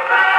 Alabama!